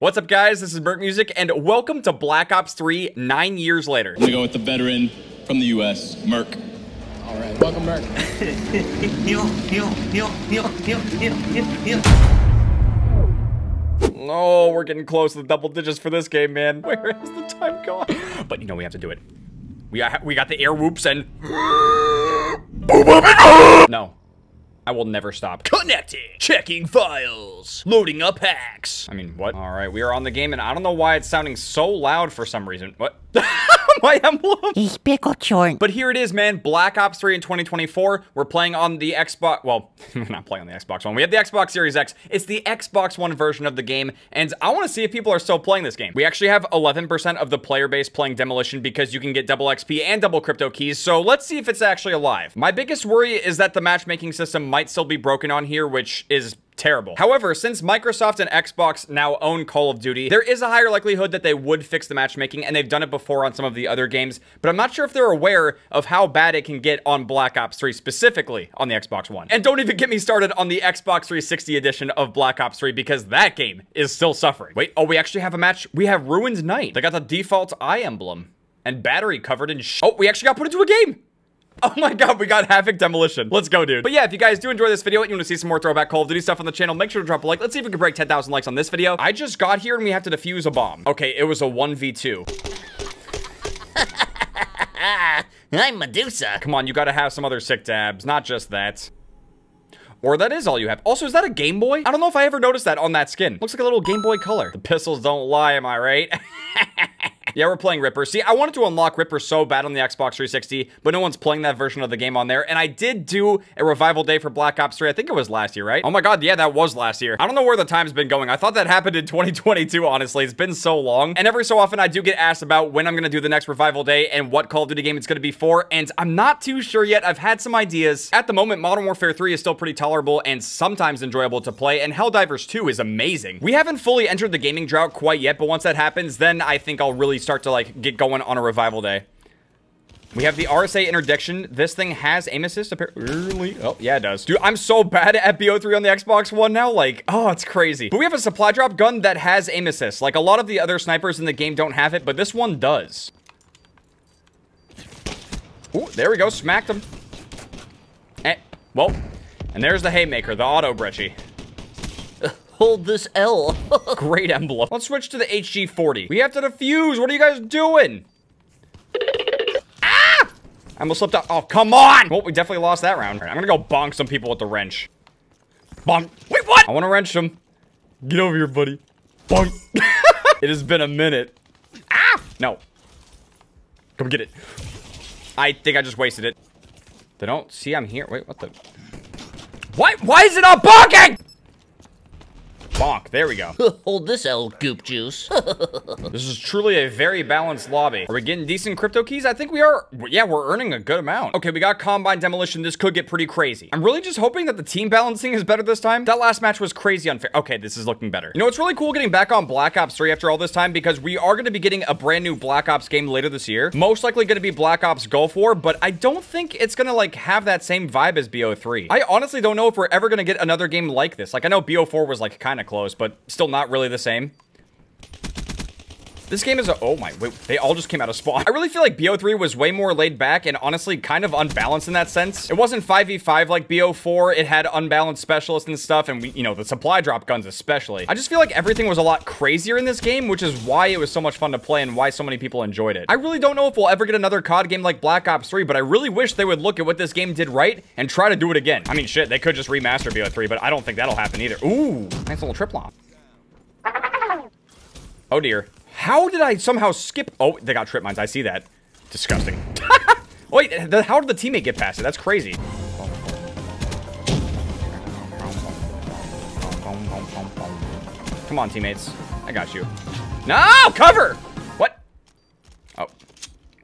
What's up, guys? This is Merc Music, and welcome to Black Ops 3 nine years later. I'm gonna go with the veteran from the U.S., Merc. All right, welcome, Merc. Oh, we're getting close to the double digits for this game, man. Where has the time gone? But you know we have to do it. We got, we got the air whoops and... No. I will never stop. Connecting. Checking files. Loading up hacks. I mean, what? All right, we are on the game, and I don't know why it's sounding so loud for some reason. What? My emblem. But here it is, man. Black Ops 3 in 2024. We're playing on the Xbox. Well, we're not playing on the Xbox One. We have the Xbox Series X. It's the Xbox One version of the game. And I want to see if people are still playing this game. We actually have 11% of the player base playing Demolition because you can get double XP and double crypto keys. So let's see if it's actually alive. My biggest worry is that the matchmaking system might still be broken on here, which is terrible. However, since Microsoft and Xbox now own Call of Duty, there is a higher likelihood that they would fix the matchmaking, and they've done it before on some of the other games, but I'm not sure if they're aware of how bad it can get on Black Ops 3 specifically on the Xbox One. And don't even get me started on the Xbox 360 edition of Black Ops 3 because that game is still suffering. Wait, oh, we actually have a match. We have Ruined Knight. They got the default eye emblem and battery covered in sh- Oh, we actually got put into a game. Oh my god, we got Havoc Demolition. Let's go, dude. But yeah, if you guys do enjoy this video and you want to see some more throwback Call of Duty stuff on the channel, make sure to drop a like. Let's see if we can break 10,000 likes on this video. I just got here and we have to defuse a bomb. Okay, it was a 1v2. I'm Medusa. Come on, you gotta have some other sick dabs, not just that. Or that is all you have. Also, is that a Game Boy? I don't know if I ever noticed that on that skin. Looks like a little Game Boy Color. The pistols don't lie, am I right? Yeah, we're playing Ripper. See, I wanted to unlock Ripper so bad on the Xbox 360, but no one's playing that version of the game on there. And I did do a revival day for Black Ops 3. I think it was last year, right? Oh my god, yeah, that was last year. I don't know where the time's been going. I thought that happened in 2022, honestly. It's been so long. And every so often, I do get asked about when I'm going to do the next revival day and what Call of Duty game it's going to be for. And I'm not too sure yet. I've had some ideas. At the moment, Modern Warfare 3 is still pretty tolerable and sometimes enjoyable to play. And Helldivers 2 is amazing. We haven't fully entered the gaming drought quite yet, but once that happens, then I think I'll really start to like get going on a revival day. We have the RSA interdiction. This thing has aim assist apparently. Oh, yeah, it does. Dude, I'm so bad at BO3 on the Xbox One now. Like, oh, it's crazy. But we have a supply drop gun that has aim assist. Like, a lot of the other snipers in the game don't have it, but this one does. Ooh, there we go. Smacked him. Eh, well, and there's the haymaker, the auto brecci. Hold this L. Great emblem. Let's switch to the HG40. We have to defuse. What are you guys doing? Ah! I almost slipped up. Oh, come on! Well, we definitely lost that round. Right, I'm gonna go bonk some people with the wrench. Bonk. Wait, what? I want to wrench them. Get over here, buddy. Bonk. it has been a minute. Ah! No. Come get it. I think I just wasted it. They don't see I'm here. Wait, what the? Why? Why is it not bonking? Bonk. There we go. Hold this L, goop juice. This is truly a very balanced lobby. Are we getting decent crypto keys? I think we are. Yeah, we're earning a good amount. Okay, we got Combine Demolition. This could get pretty crazy. I'm really just hoping that the team balancing is better this time. That last match was crazy unfair. Okay, this is looking better. You know, it's really cool getting back on Black Ops 3 after all this time because we are going to be getting a brand new Black Ops game later this year. Most likely going to be Black Ops Gulf War, but I don't think it's going to like have that same vibe as BO3. I honestly don't know if we're ever going to get another game like this. Like, I know BO4 was like kind of close, but still not really the same. This game is a- oh my, wait, they all just came out of spawn. I really feel like BO3 was way more laid back and honestly kind of unbalanced in that sense. It wasn't 5v5 like BO4, it had unbalanced specialists and stuff, and we, you know, the supply drop guns especially. I just feel like everything was a lot crazier in this game, which is why it was so much fun to play and why so many people enjoyed it. I really don't know if we'll ever get another COD game like Black Ops 3, but I really wish they would look at what this game did right and try to do it again. I mean, shit, they could just remaster BO3, but I don't think that'll happen either. Ooh, nice little trip lop. Oh dear. How did I somehow skip? Oh, they got trip mines. I see that. Disgusting. Wait, the, how did the teammate get past it? That's crazy. Come on, teammates. I got you. No, cover! What? Oh.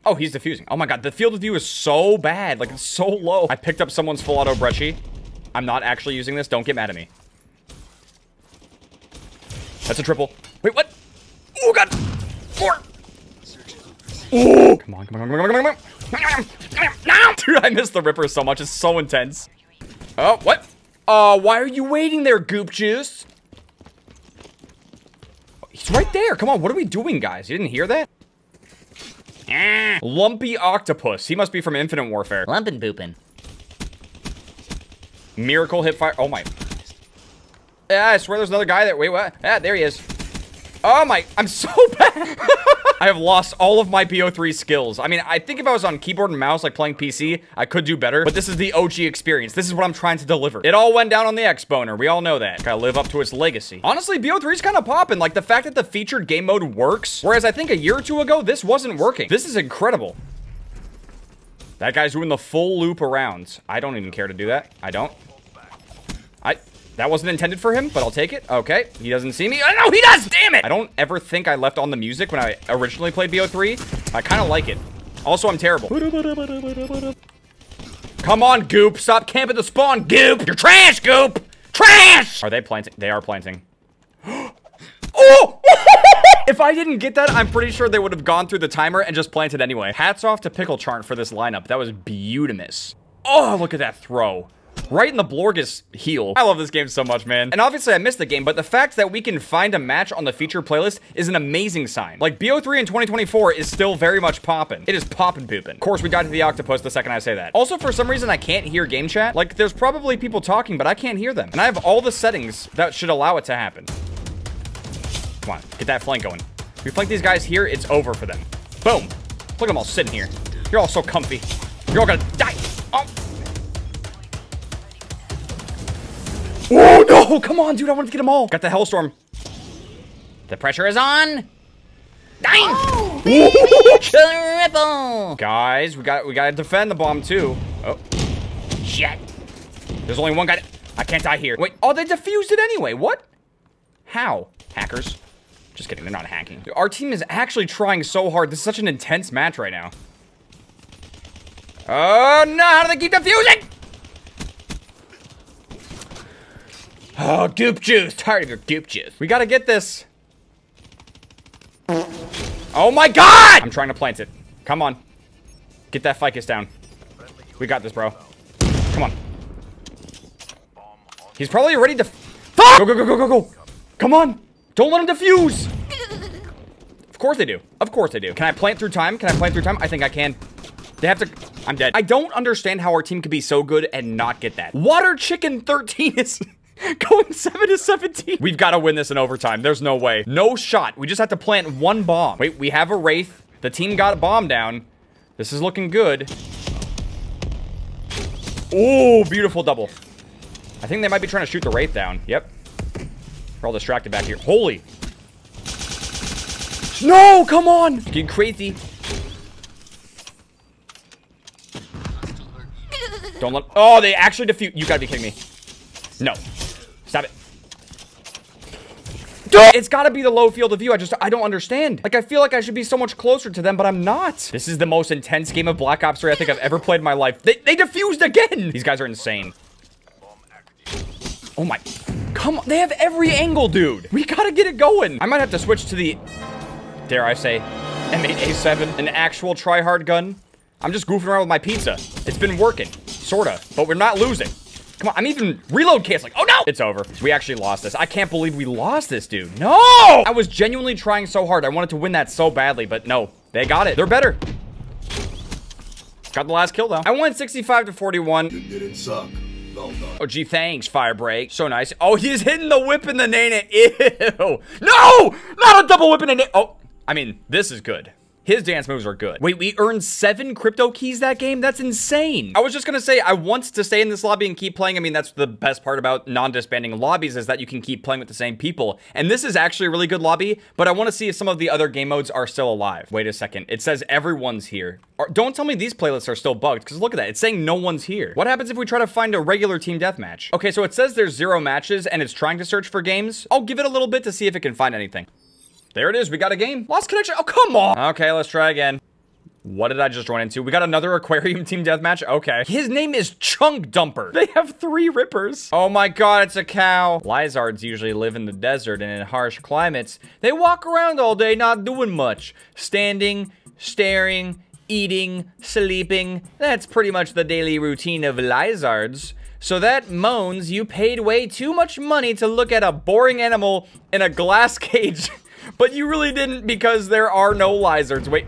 Oh, he's defusing. Oh my god, the field of view is so bad. Like, it's so low. I picked up someone's full auto brecci. I'm not actually using this. Don't get mad at me. That's a triple. Wait, what? Oh, God. Four. Oh. Come on, come on, come on, come on, come on, come on. No! Dude, I miss the Ripper so much. It's so intense. Oh, what? Uh, why are you waiting there, Goop Juice? It's right there. Come on, what are we doing, guys? You didn't hear that? Ah, Lumpy Octopus. He must be from Infinite Warfare. Lumpin' boopin'. Miracle hip fire. Oh my. Yeah, I swear there's another guy there. Wait, what? Yeah, there he is. Oh my, I'm so bad. I have lost all of my BO3 skills. I mean, I think if I was on keyboard and mouse, like playing PC, I could do better, but this is the OG experience. This is what I'm trying to deliver. It all went down on the X-Boner. We all know that. Gotta live up to its legacy. Honestly, BO3 is kind of popping. Like the fact that the featured game mode works, whereas I think a year or two ago, this wasn't working. This is incredible. That guy's doing the full loop around. I don't even care to do that. I don't. That wasn't intended for him, but I'll take it. Okay, he doesn't see me. Oh, no, he does! Damn it! I don't ever think I left on the music when I originally played BO3. I kind of like it. Also, I'm terrible. Come on, Goop. Stop camping the spawn, Goop. You're trash, Goop. Trash! Are they planting? They are planting. oh! if I didn't get that, I'm pretty sure they would have gone through the timer and just planted anyway. Hats off to Pickle Chart for this lineup. That was beautimous. Oh, look at that throw. Right in the Blorgus heel. I love this game so much, man. And obviously I missed the game, but the fact that we can find a match on the feature playlist is an amazing sign. Like, BO3 in 2024 is still very much popping. It is poppin' poopin'. Of course, we got to the octopus the second I say that. Also, for some reason, I can't hear game chat. Like, there's probably people talking, but I can't hear them. And I have all the settings that should allow it to happen. Come on, get that flank going. If we flank these guys here, it's over for them. Boom. Look at them all sitting here. You're all so comfy. You're all gonna die. Oh. Oh, no! Come on, dude. I wanted to get them all. Got the Hellstorm. The pressure is on. Nine! Oh, Triple! Guys, we got we gotta defend the bomb too. Oh, Shit. there's only one guy. I can't die here. Wait, oh, they defused it anyway. What? How? Hackers? Just kidding. They're not hacking. Our team is actually trying so hard. This is such an intense match right now. Oh no! How do they keep defusing? Oh, goop juice. Tired of your goop juice. We gotta get this. Oh my god! I'm trying to plant it. Come on. Get that ficus down. We got this, bro. Come on. He's probably ready to. Fuck! Go, go, go, go, go, go. Come on. Don't let him defuse. Of course they do. Of course they do. Can I plant through time? Can I plant through time? I think I can. They have to. I'm dead. I don't understand how our team could be so good and not get that. Water Chicken 13 is. Going 7 to 17. We've got to win this in overtime. There's no way. No shot. We just have to plant one bomb. Wait, we have a Wraith. The team got a bomb down. This is looking good. Oh, beautiful double. I think they might be trying to shoot the Wraith down. Yep. We're all distracted back here. Holy. No, come on. Getting crazy. Don't let. Oh, they actually defuse. You gotta be kidding me. No. Stop it. It's gotta be the low field of view. I just, I don't understand. Like, I feel like I should be so much closer to them, but I'm not. This is the most intense game of Black Ops 3 I think I've ever played in my life. They, they defused again. These guys are insane. Oh my. Come on. They have every angle, dude. We gotta get it going. I might have to switch to the, dare I say, M8A7, an actual try-hard gun. I'm just goofing around with my pizza. It's been working, sorta, but we're not losing. Come on, I'm even reload canceling. Oh no! It's over. We actually lost this. I can't believe we lost this, dude. No! I was genuinely trying so hard. I wanted to win that so badly, but no. They got it. They're better. Got the last kill, though. I won 65 to 41. You didn't suck. Well. Oh, gee, thanks, Firebreak. So nice. Oh, he's hitting the whip in the nae nae. Ew. No! Not a double whip in the nae nae. Oh, I mean, this is good. His dance moves are good. Wait, we earned seven crypto keys that game? That's insane. I was just gonna say, I want to stay in this lobby and keep playing. I mean, that's the best part about non-disbanding lobbies is that you can keep playing with the same people. And this is actually a really good lobby, but I want to see if some of the other game modes are still alive. Wait a second. It says everyone's here. Or, don't tell me these playlists are still bugged, because look at that. It's saying no one's here. What happens if we try to find a regular team deathmatch? Okay, so it says there's zero matches, and it's trying to search for games. I'll give it a little bit to see if it can find anything. There it is. We got a game. Lost connection. Oh, come on. Okay, let's try again. What did I just run into? We got another aquarium team deathmatch? Okay. His name is Chunk Dumper. They have three rippers. Oh my god, it's a cow. Lizards usually live in the desert and in harsh climates. They walk around all day not doing much. Standing, staring, eating, sleeping. That's pretty much the daily routine of lizards. So that moans you paid way too much money to look at a boring animal in a glass cage But you really didn't because there are no lizards. Wait.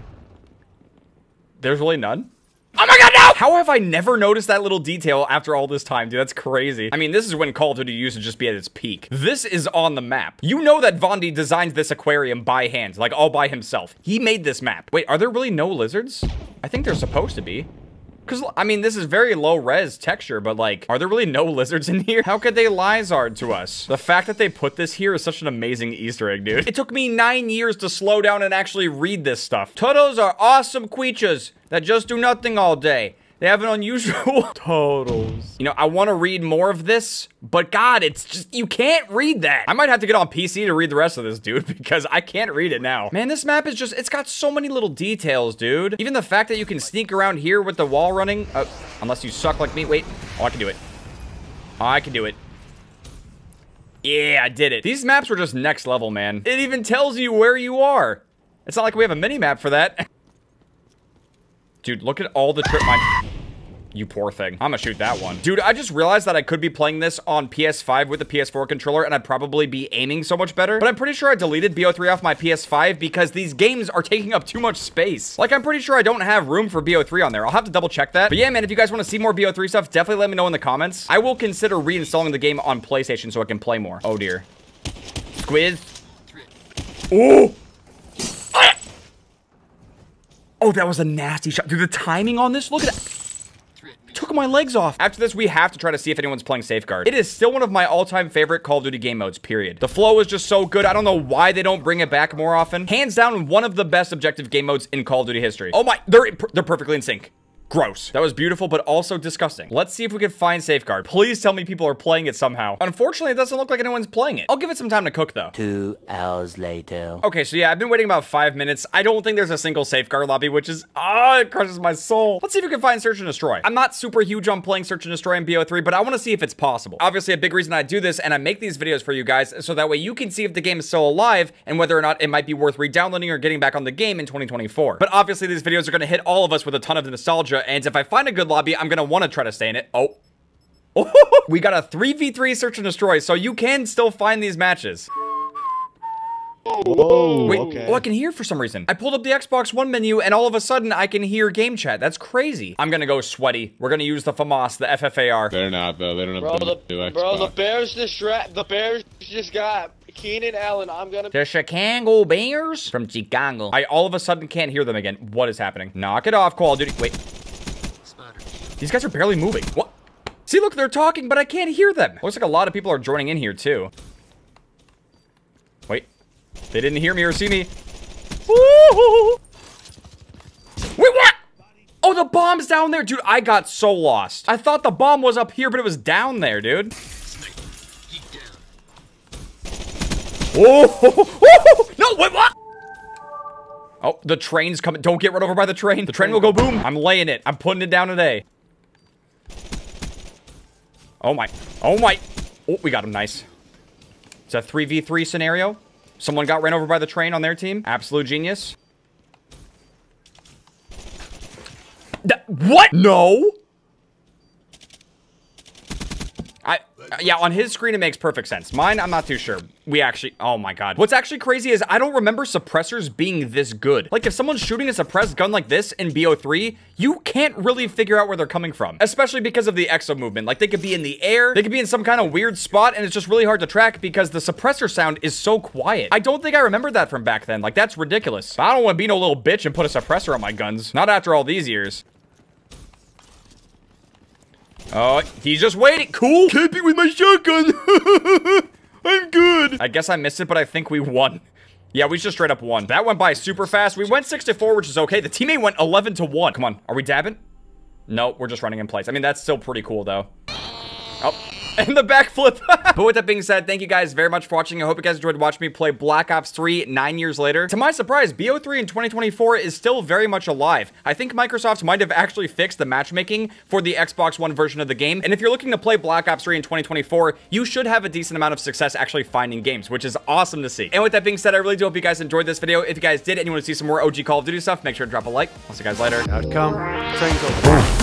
There's really none? Oh my god, no! How have I never noticed that little detail after all this time, dude? That's crazy. I mean, this is when Call of Duty used to just be at its peak. This is on the map. You know that Vondi designed this aquarium by hand, like all by himself. He made this map. Wait, are there really no lizards? I think they're supposed to be. Because, I mean, this is very low res texture, but like, are there really no lizards in here? How could they lizard to us? The fact that they put this here is such an amazing Easter egg, dude. It took me nine years to slow down and actually read this stuff. Turtles are awesome creatures that just do nothing all day. They have an unusual totals. You know, I want to read more of this, but God, it's just, you can't read that. I might have to get on PC to read the rest of this, dude, because I can't read it now. Man, this map is just, it's got so many little details, dude. Even the fact that you can sneak around here with the wall running, uh, unless you suck like me. Wait, oh, I can do it. Oh, I can do it. Yeah, I did it. These maps were just next level, man. It even tells you where you are. It's not like we have a mini map for that. Dude, look at all the trip mine. You poor thing. I'm gonna shoot that one. Dude, I just realized that I could be playing this on PS5 with the PS4 controller and I'd probably be aiming so much better. But I'm pretty sure I deleted BO3 off my PS5 because these games are taking up too much space. Like, I'm pretty sure I don't have room for BO3 on there. I'll have to double check that. But yeah, man, if you guys want to see more BO3 stuff, definitely let me know in the comments. I will consider reinstalling the game on PlayStation so I can play more. Oh, dear. Squiz. Ooh! Oh, that was a nasty shot. Dude, the timing on this, look at that. Took my legs off. After this, we have to try to see if anyone's playing Safeguard. It is still one of my all-time favorite Call of Duty game modes, period. The flow is just so good. I don't know why they don't bring it back more often. Hands down, one of the best objective game modes in Call of Duty history. Oh my, they're, they're perfectly in sync. Gross. That was beautiful, but also disgusting. Let's see if we can find Safeguard. Please tell me people are playing it somehow. Unfortunately, it doesn't look like anyone's playing it. I'll give it some time to cook, though. Two hours later. Okay, so yeah, I've been waiting about five minutes. I don't think there's a single Safeguard lobby, which is, ah, oh, it crushes my soul. Let's see if we can find Search and Destroy. I'm not super huge on playing Search and Destroy in BO3, but I want to see if it's possible. Obviously, a big reason I do this and I make these videos for you guys, so that way you can see if the game is still alive and whether or not it might be worth re-downloading or getting back on the game in 2024. But obviously, these videos are going to hit all of us with a ton of nostalgia, and if I find a good lobby, I'm going to want to try to stay in it. Oh. oh. we got a 3v3 search and destroy, so you can still find these matches. Whoa, Wait, okay. oh, I can hear for some reason. I pulled up the Xbox One menu, and all of a sudden, I can hear game chat. That's crazy. I'm gonna go sweaty. We're gonna use the FAMAS, the FFAR. They're not though. They don't have Bro, the, the, new bro, the Bears just ra- the Bears just got Keenan Allen. I'm gonna. The Chicago Bears from Chicago. I all of a sudden can't hear them again. What is happening? Knock it off, Call of Duty. Wait. These guys are barely moving. What? See, look, they're talking, but I can't hear them. Looks like a lot of people are joining in here, too. Wait. They didn't hear me or see me. Wait, what? Oh, the bomb's down there. Dude, I got so lost. I thought the bomb was up here, but it was down there, dude. Oh, no, wait, what? Oh, the train's coming. Don't get run over by the train. The train will go boom. I'm laying it. I'm putting it down today. Oh my. Oh my. Oh, we got him. Nice. It's a 3v3 scenario. Someone got ran over by the train on their team. Absolute genius. Th- what? No. I, uh, yeah, on his screen, it makes perfect sense. Mine, I'm not too sure. We actually, oh my god. What's actually crazy is I don't remember suppressors being this good. Like, if someone's shooting a suppressed gun like this in BO3, you can't really figure out where they're coming from. Especially because of the exo movement. Like, they could be in the air, they could be in some kind of weird spot, and it's just really hard to track because the suppressor sound is so quiet. I don't think I remember that from back then. Like, that's ridiculous. I don't want to be no little bitch and put a suppressor on my guns. Not after all these years. Oh, he's just waiting. Cool. Camping with my shotgun. I'm good. I guess I missed it, but I think we won. Yeah, we just straight up won. That went by super fast. We went 6 to 4, which is okay. The teammate went 11 to 1. Come on. Are we dabbing? No, we're just running in place. I mean, that's still pretty cool, though. Oh, and the backflip. but with that being said, thank you guys very much for watching. I hope you guys enjoyed watching me play Black Ops 3 nine years later. To my surprise, BO3 in 2024 is still very much alive. I think Microsoft might have actually fixed the matchmaking for the Xbox One version of the game. And if you're looking to play Black Ops 3 in 2024, you should have a decent amount of success actually finding games, which is awesome to see. And with that being said, I really do hope you guys enjoyed this video. If you guys did and you want to see some more OG Call of Duty stuff, make sure to drop a like. I'll see you guys later. Outcome, train goes.